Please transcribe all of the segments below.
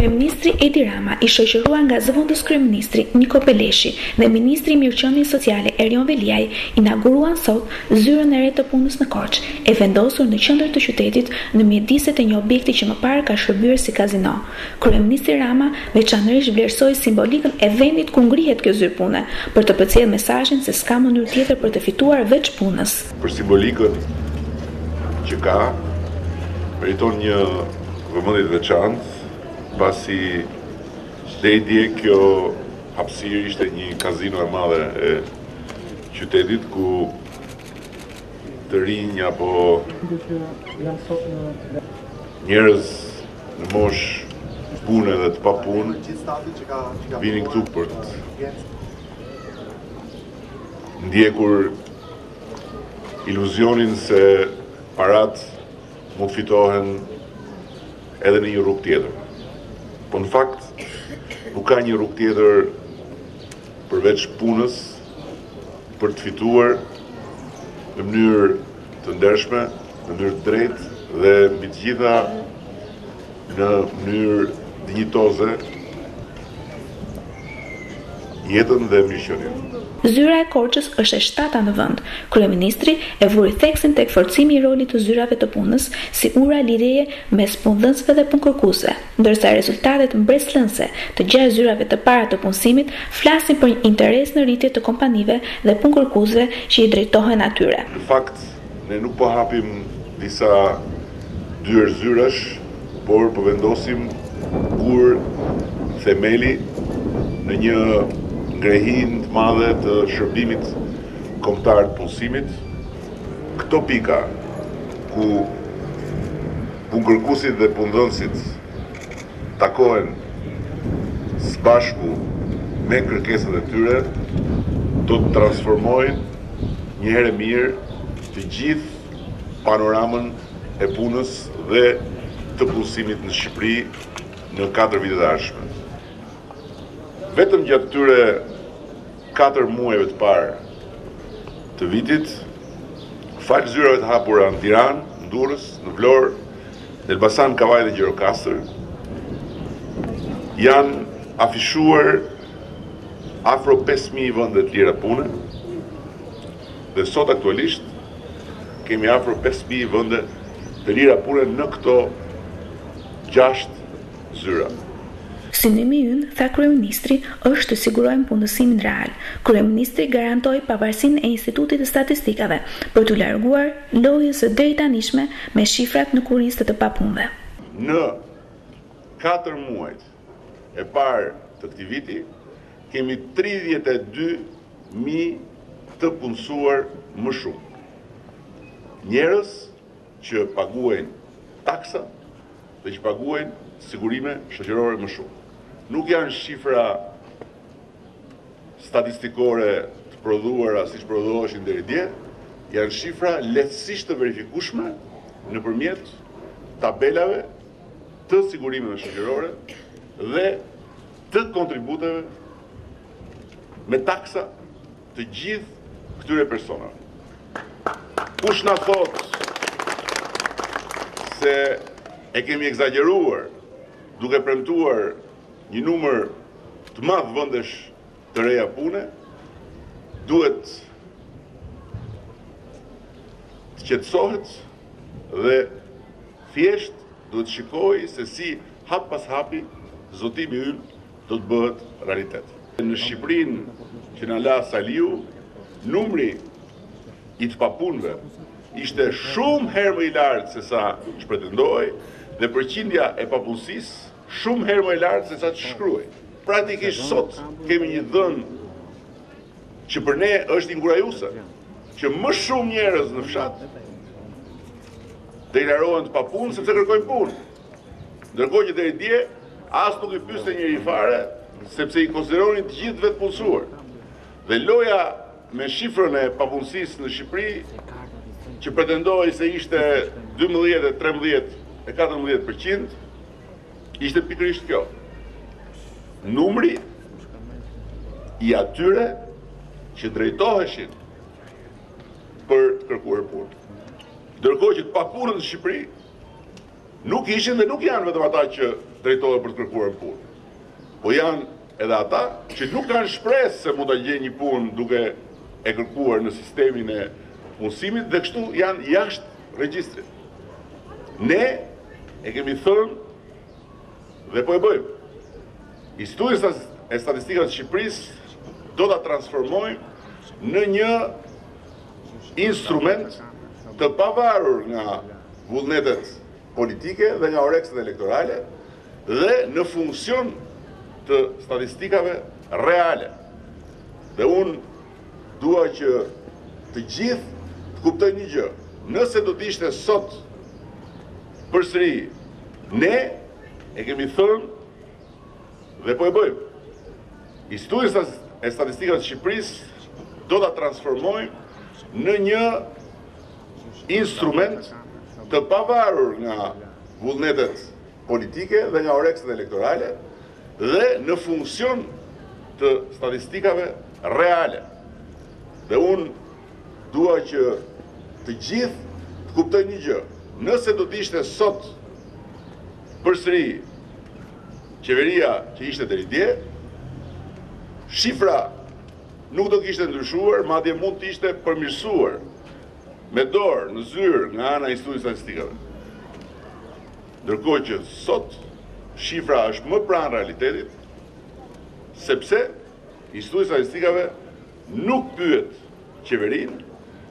Kryeministri Edi Rama, i shoqëruar nga zëvendëskryeministri Niko Peleshi dhe ministri i Mirëqenies Sociale Erion Veliaj, inauguruan sot Zyrën e re të Punës në Korçë, e vendosur në qendër të qytetit në mjediset e një objekti që më parë ka shërbyer si kazino. Kryeministri Rama veçanërisht vlerësoi simbolikën e vendit ku ngrihet kjo zyrë pune, për të përcjellë mesazhin se s'ka mënyrë tjetër për të fituar veç punës. Për simbolikën që ka, meriton një vëmendje të veçantë, pasi deri dje kjo hapësirë ishte një kazino e madhe e qytetit ku të rinj apo njerëz në moshë pune dhe të papunë vinin këtu për të ndjekur iluzionin se paratë mund të fitohen edhe në një rrugë tjetër. Po në fakt, nuk ka një rrugë tjetër përveç punës për të fituar në mënyrë të ndershme, në mënyrë të drejtë dhe mbi të gjitha në mënyrë dinjitoze jetën dhe mirëqenien. Zyra e Korçës është e shtata në vend. Kryeministri e vuri theksin tek forcimi i rolit të zyrave të punës si ura lidhjeje mes punëdhënësve dhe punëkërkuesve. Ndërsa rezultatet mbresëlënëse të gjashtë zyrave të para të punësimit flasin për një interes në rritje të kompanive dhe punëkërkuesve që i drejtohen atyre. Në fakt, ne nuk po hapim disa dyer zyrash, por po vendosim gurë themeli në një ngrehinë të madhe të shërbimit kombëtar të punësimit. Këto pika ku. Punëkërkuesit dhe punëdhënësit takohen së bashku me kërkesat e tyre, do të transformojnë një herë e mirë të gjithë panoramën e punës dhe të punësimit në Shqipëri në katër vitet e ardhshme. Vetëm gjatë këtyre. katër muajve të parë të vitit, falë zyrave të hapura në Tiranë, në Durrës, në Vlorë, në Elbasan, Kavajë dhe Gjirokastër, janë afishuar afro 5.000 vende të lira pune, dhe sot aktualisht kemi afro 5.000 vende të lira pune në këto 6 zyra. Synimi ynë, tha kryeministri, është të sigurojmë punësimin real. Kryeministri garantoi pavarësinë e Institutit të Statistikave për t'u larguar lojës së deritanishme me shifrat në kurriz të të papunëve. Në katër muajt e parë të këtij viti, kemi tridhjetë e dy mijë të punësuar më shumë. Njerëz që paguajnë taksa dhe që paguajnë sigurime shoqërore më shumë. Nuk janë shifra statistikore të prodhuara siç prodhoheshin deri dje, janë shifra lehtësisht të verifikueshme nëpërmjet tabelave të sigurimeve shoqërore dhe të kontributeve me taksa të gjithë këtyre personave. Kush na thotë se e kemi ekzagjeruar duke premtuar një numër të madh vendesh të reja pune, duhet të qetësohet dhe thjesht duhet të shikojë se si hap pas hapi zotimi ynë do të bëhet realitet. Në Shqipërinë që na la Saliu, numri i të papunëve ishte shumë herë më i lartë se sa ç'pretendohej dhe përqindja e papunësisë shumë herë më e lartë se sa ç'shkruhej. Praktikisht sot kemi një dhënë që për ne është inkurajuese, që më shumë njerëz në fshat deklarohen të papunë sepse kërkojnë punë. Ndërkohë që deri dje as nuk i pyeste njeri fare, sepse i konsideronin të gjithë vetëpunësuar. Dhe loja me shifrën e papunësisë në Shqipëri, që pretendohej se ishte 12 e 13 e 14 për qind, ishte pikërisht kjo. Numri i atyre që drejtoheshin për kërkuar punë. Ndërkohë që të papunët në Shqipëri Nuk ishin dhe nuk janë vetëm ata që drejtohen për të kërkuar punë, po janë edhe ata që nuk kanë shpresë se mund ta gjejnë një punë duke e kërkuar në sistemin e punësimit dhe kështu janë jashtë regjistrit. Ne e kemi thënë dhe po e bëjmë. Institutin e Statistikave të Shqipërisë do ta transformojmë në një instrument të pavarur nga vullnetet politike dhe nga orekset elektorale dhe në funksion të statistikave reale. Dhe unë dua që të gjithë të kuptojnë një gjë, nëse do të ishte sot përsëri ne e kemi thënë Dhe po e bëjmë. Institutin e Statistikave të Shqipërisë do ta transformojmë në një instrument të pavarur nga vullnetet politike dhe nga orekset elektorale dhe në funksion të statistikave reale. Dhe unë Dua që të gjithë të kuptojnë një gjë, nëse do të ishte sot përsëri qeveria që ishte deri dje, shifra nuk do kishte ndryshuar, madje mund të ishte përmirësuar me dorë në zyrë nga ana e Institutit të Statistikave. Ndërkohë që sot shifra është më pranë realitetit, sepse Instituti i Statistikave Nuk pyet qeverinë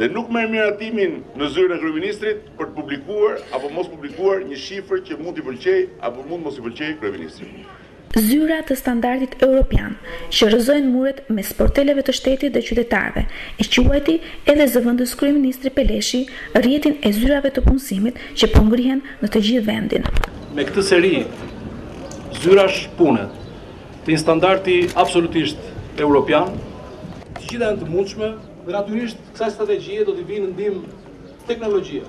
dhe nuk merr miratimin në zyrën e kryeministrit për të publikuar apo mos publikuar një shifër që mund t'i pëlqejë apo mund të mos i pëlqejë kryeministrit. Zyra të standardit europian, që rrëzojnë muret mes sporteleve të shtetit dhe qytetarëve, e quajti edhe zëvendëskryeministri Peleshi rrjetin e zyrave të punësimit që po ngrihen në të gjithë vendin. Me këtë seri zyrash pune, Të një standardi absolutisht europian. Të gjitha janë të mundshme dhe natyrisht kësaj strategjie do t'i vijë në ndihmë teknologjia.